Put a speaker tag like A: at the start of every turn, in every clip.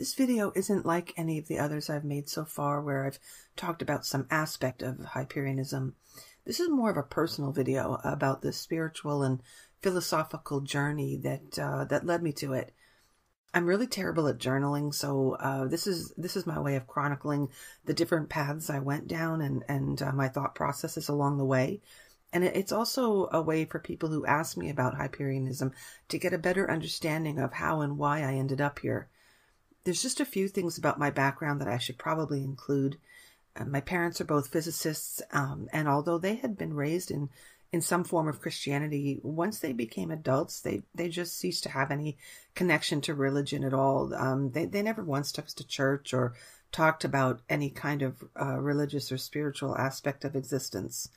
A: This video isn't like any of the others I've made so far where I've talked about some aspect of Hyperianism. This is more of a personal video about the spiritual and philosophical journey that uh, that led me to it. I'm really terrible at journaling, so uh, this is this is my way of chronicling the different paths I went down and and uh, my thought processes along the way. And it's also a way for people who ask me about Hyperianism to get a better understanding of how and why I ended up here. There's just a few things about my background that I should probably include. Uh, my parents are both physicists, um, and although they had been raised in in some form of Christianity, once they became adults, they they just ceased to have any connection to religion at all. Um, they they never once took us to church or talked about any kind of uh, religious or spiritual aspect of existence.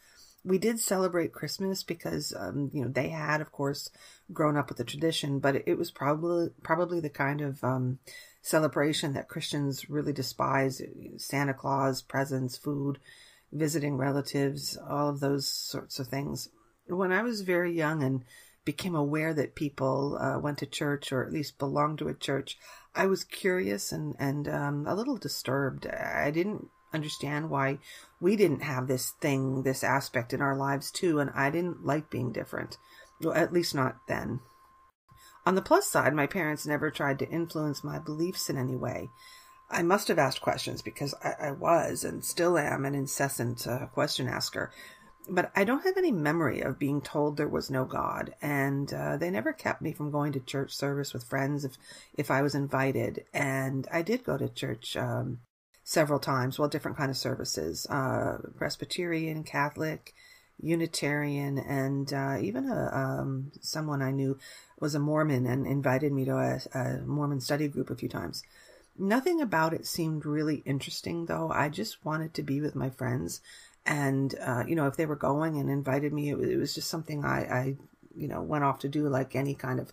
A: We did celebrate Christmas because um, you know they had, of course, grown up with the tradition, but it, was probably probably the kind of um, celebration that Christians really despise Santa Claus, presents, food, visiting relatives, all of those sorts of things. When I was very young and became aware that people uh, went to church or at least belonged to a church, I was curious and, and um, a little disturbed. I didn't understand why we didn't have this thing, this aspect in our lives too, and I didn't like being different. Well, at least not then. On the plus side, my parents never tried to influence my beliefs in any way. I must have asked questions because I, I was and still am an incessant uh, question asker. But I don't have any memory of being told there was no God, and uh, they never kept me from going to church service with friends if if I was invited. And I did go to church um, several times, well, different kind of services: uh, Presbyterian, Catholic, Unitarian, and uh, even a um, someone I knew was a Mormon and invited me to a, a, Mormon study group a few times. Nothing about it seemed really interesting, though. I just wanted to be with my friends, and uh, you know, if they were going and invited me, it, it was just something I, I, you know, went off to do like any kind of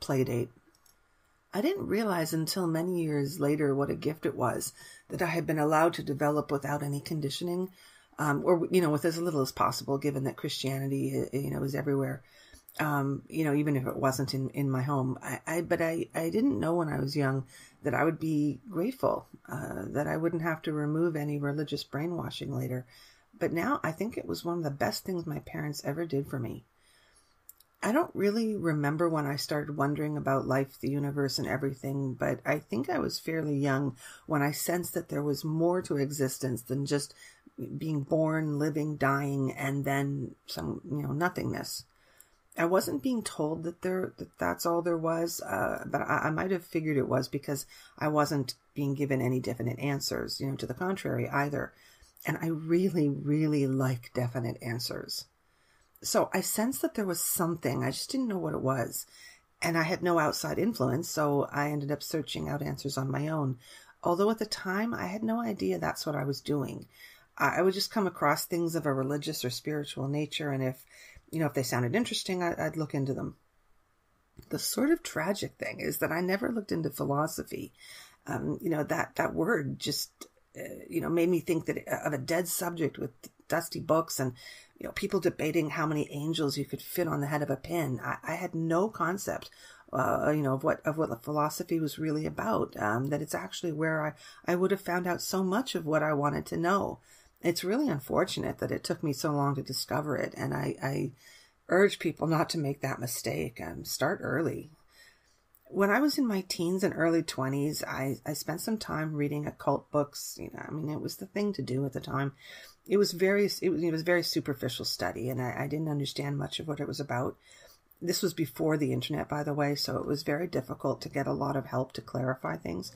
A: play date. I didn't realize until many years later what a gift it was that I had been allowed to develop without any conditioning um, or you know, with as little as possible, given that Christianity, uh, you know, is everywhere. Um, you know, even if it wasn't in, in my home, I, I, but I, I didn't know when I was young that I would be grateful, uh, that I wouldn't have to remove any religious brainwashing later. But now I think it was one of the best things my parents ever did for me. I don't really remember when I started wondering about life, the universe, and everything, but I think I was fairly young when I sensed that there was more to existence than just being born, living, dying, and then some, you know, nothingness. I wasn't being told that there that that's all there was, uh, but I, I might have figured it was because I wasn't being given any definite answers, you know, to the contrary either. And I really, really like definite answers. So I sensed that there was something. I just didn't know what it was. And I had no outside influence, so I ended up searching out answers on my own. Although at the time I had no idea that's what I was doing. I would just come across things of a religious or spiritual nature, and if you know if they sounded interesting, I'd look into them. The sort of tragic thing is that I never looked into philosophy. Um, you know that that word just uh, you know made me think that uh, of a dead subject with dusty books and you know people debating how many angels you could fit on the head of a pin. I, I had no concept uh, you know, of what of what the philosophy was really about. Um, that it's actually where I I would have found out so much of what I wanted to know it's really unfortunate that it took me so long to discover it. And I, I urge people not to make that mistake and start early. When I was in my teens and early 20s, I, I spent some time reading occult books. You know, I mean, it was the thing to do at the time. It was very, it was, it was very superficial study, and I, I didn't understand much of what it was about. This was before the internet, by the way, so it was very difficult to get a lot of help to clarify things.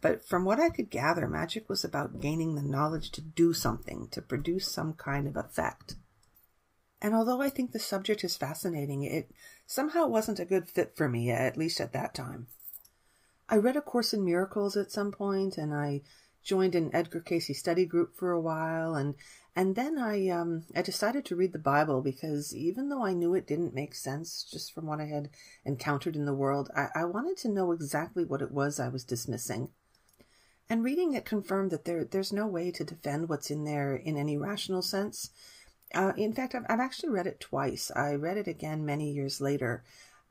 A: But from what I could gather, magic was about gaining the knowledge to do something, to produce some kind of effect. And although I think the subject is fascinating, it somehow wasn't a good fit for me, at least at that time. I read A Course in Miracles at some point, and I joined an Edgar Cayce study group for a while, and and then I um I decided to read the Bible because even though I knew it didn't make sense just from what I had encountered in the world, I, I wanted to know exactly what it was I was dismissing. And reading it confirmed that there there's no way to defend what's in there in any rational sense. Uh, in fact, I've, I've actually read it twice. I read it again many years later.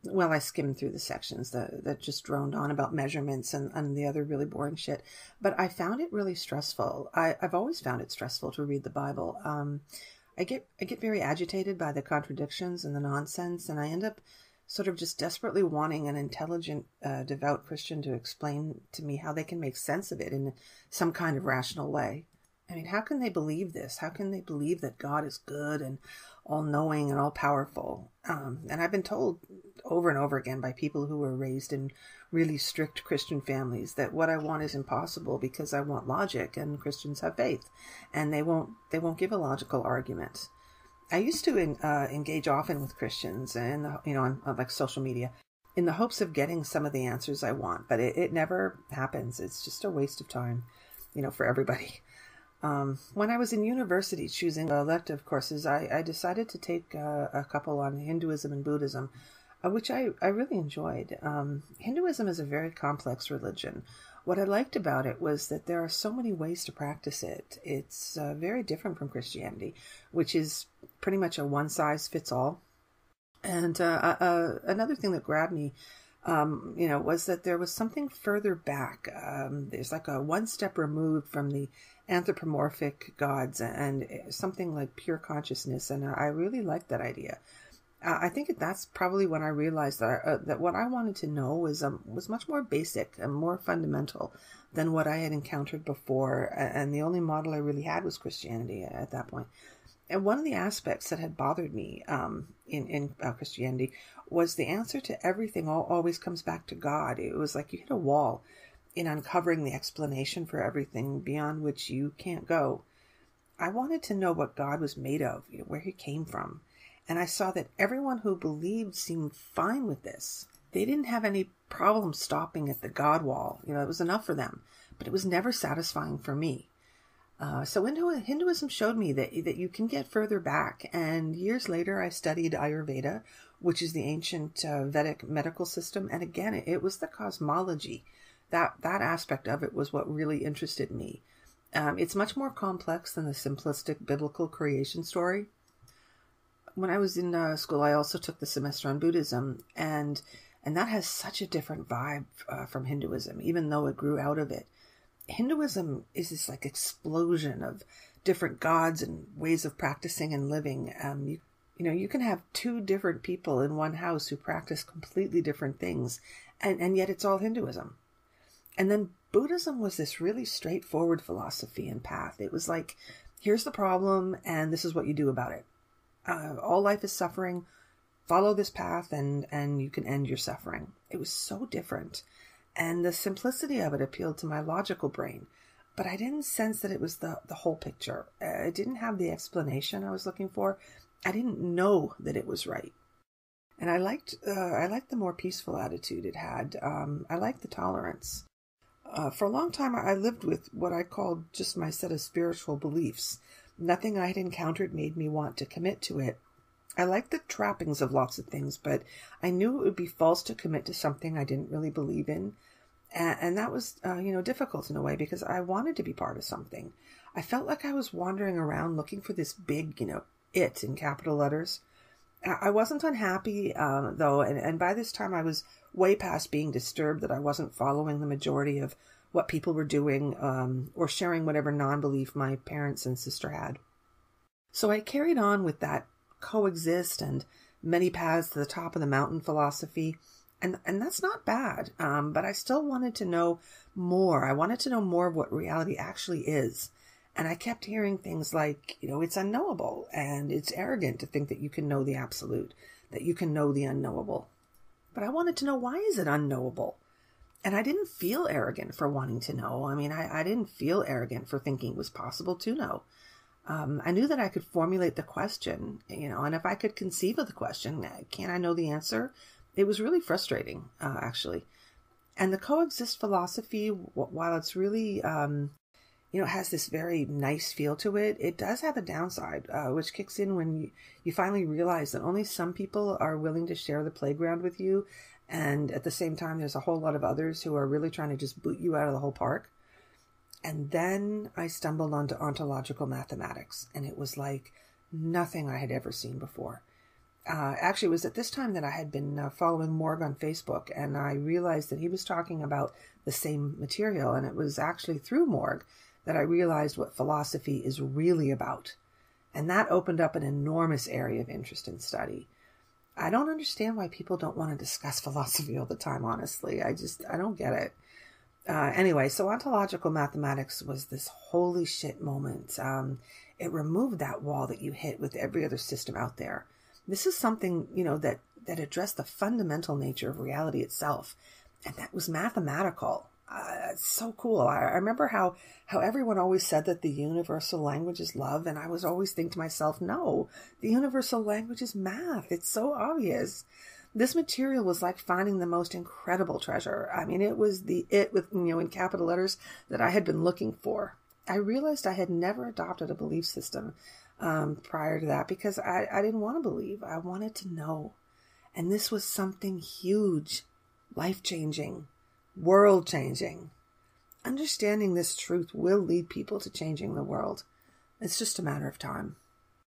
A: Well, I skimmed through the sections that, that just droned on about measurements and, and the other really boring shit. But I found it really stressful. I, I've always found it stressful to read the Bible. Um, I get I get very agitated by the contradictions and the nonsense, and I end up sort of just desperately wanting an intelligent, uh, devout Christian to explain to me how they can make sense of it in some kind of rational way. I mean, how can they believe this? How can they believe that God is good and all knowing and all powerful? Um, and I've been told over and over again by people who were raised in really strict Christian families that what I want is impossible because I want logic and Christians have faith and they won't they won't give a logical argument. I used to in, uh, engage often with Christians and you know on, on, like social media in the hopes of getting some of the answers I want, but it, it never happens. It's just a waste of time, you know, for everybody. Um, when I was in university choosing elective courses, I, I decided to take uh, a couple on Hinduism and Buddhism uh, which I, I really enjoyed. Um, Hinduism is a very complex religion. What I liked about it was that there are so many ways to practice it. It's uh, very different from Christianity, which is pretty much a one size fits all. And uh, another thing that grabbed me, um, you know, was that there was something further back. Um, there's like a one step removed from the anthropomorphic gods and something like pure consciousness. And I really liked that idea uh, I think that's probably when I realized that uh, that what I wanted to know was um, was much more basic and more fundamental than what I had encountered before, and the only model I really had was Christianity at that point. And one of the aspects that had bothered me um, in in uh, Christianity was the answer to everything all, always comes back to God. It was like you hit a wall in uncovering the explanation for everything beyond which you can't go. I wanted to know what God was made of, you know, where He came from and I saw that everyone who believed seemed fine with this. They didn't have any problem stopping at the God wall. You know, it was enough for them, but it was never satisfying for me. Uh, so Hinduism showed me that that you can get further back, and years later, I studied Ayurveda, which is the ancient uh, Vedic medical system, and again, it, it, was the cosmology. That that aspect of it was what really interested me. Um, it's much more complex than the simplistic biblical creation story. When I was in uh, school, I also took the semester on Buddhism, and and that has such a different vibe uh, from Hinduism, even though it grew out of it. Hinduism is this like explosion of different gods and ways of practicing and living. Um, you, you know, you can have two different people in one house who practice completely different things, and, and yet it's all Hinduism. And then Buddhism was this really straightforward philosophy and path. It was like, here's the problem, and this is what you do about it uh, all life is suffering. Follow this path and, and you can end your suffering. It was so different. And the simplicity of it appealed to my logical brain. But I didn't sense that it was the, the whole picture. Uh, it didn't have the explanation I was looking for. I didn't know that it was right. And I liked uh, I liked the more peaceful attitude it had. Um, I liked the tolerance. Uh, for a long time, I lived with what I called just my set of spiritual beliefs. Nothing I had encountered made me want to commit to it. I liked the trappings of lots of things, but I knew it would be false to commit to something I didn't really believe in. And, and that was, uh, you know, difficult in a way because I wanted to be part of something. I felt like I was wandering around looking for this big, you know, it in capital letters. I wasn't unhappy, uh, though, and, and by this time I was way past being disturbed that I wasn't following the majority of what people were doing um, or sharing whatever non belief my parents and sister had. So I carried on with that coexist and many paths to the top of the mountain philosophy. And, and that's not bad, um, but I still wanted to know more. I wanted to know more of what reality actually is. And I kept hearing things like, you know, it's unknowable and it's arrogant to think that you can know the absolute, that you can know the unknowable. But I wanted to know why is it unknowable? and I didn't feel arrogant for wanting to know. I mean, I, I didn't feel arrogant for thinking it was possible to know. Um, I knew that I could formulate the question, you know, and if I could conceive of the question, uh, can I know the answer? It was really frustrating, uh, actually. And the coexist philosophy, while it's really, um, you know, has this very nice feel to it, it does have a downside, uh, which kicks in when you, you finally realize that only some people are willing to share the playground with you and at the same time, there's a whole lot of others who are really trying to just boot you out of the whole park. And then I stumbled onto ontological mathematics, and it was like nothing I had ever seen before. uh, actually, it was at this time that I had been uh, following Morg on Facebook, and I realized that he was talking about the same material. And it was actually through Morg that I realized what philosophy is really about. And that opened up an enormous area of interest and study. I don't understand why people don't want to discuss philosophy all the time, honestly. I just, I don't get it. Uh, anyway, so ontological mathematics was this holy shit moment. Um, it removed that wall that you hit with every other system out there. This is something, you know, that, that addressed the fundamental nature of reality itself. And that was mathematical. Uh, it's so cool. I, I remember how, how everyone always said that the universal language is love. And I was always thinking to myself, no, the universal language is math. It's so obvious. This material was like finding the most incredible treasure. I mean, it was the it with, you know, in capital letters that I had been looking for. I realized I had never adopted a belief system um, prior to that because I, I didn't want to believe. I wanted to know. And this was something huge, life changing, world changing. Understanding this truth will lead people to changing the world. It's just a matter of time.